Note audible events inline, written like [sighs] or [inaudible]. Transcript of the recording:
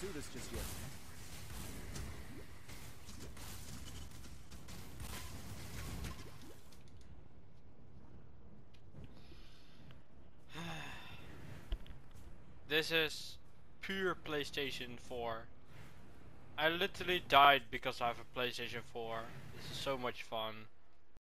do this just yet. [sighs] This is pure PlayStation 4. I literally died because I have a PlayStation 4. This is so much fun.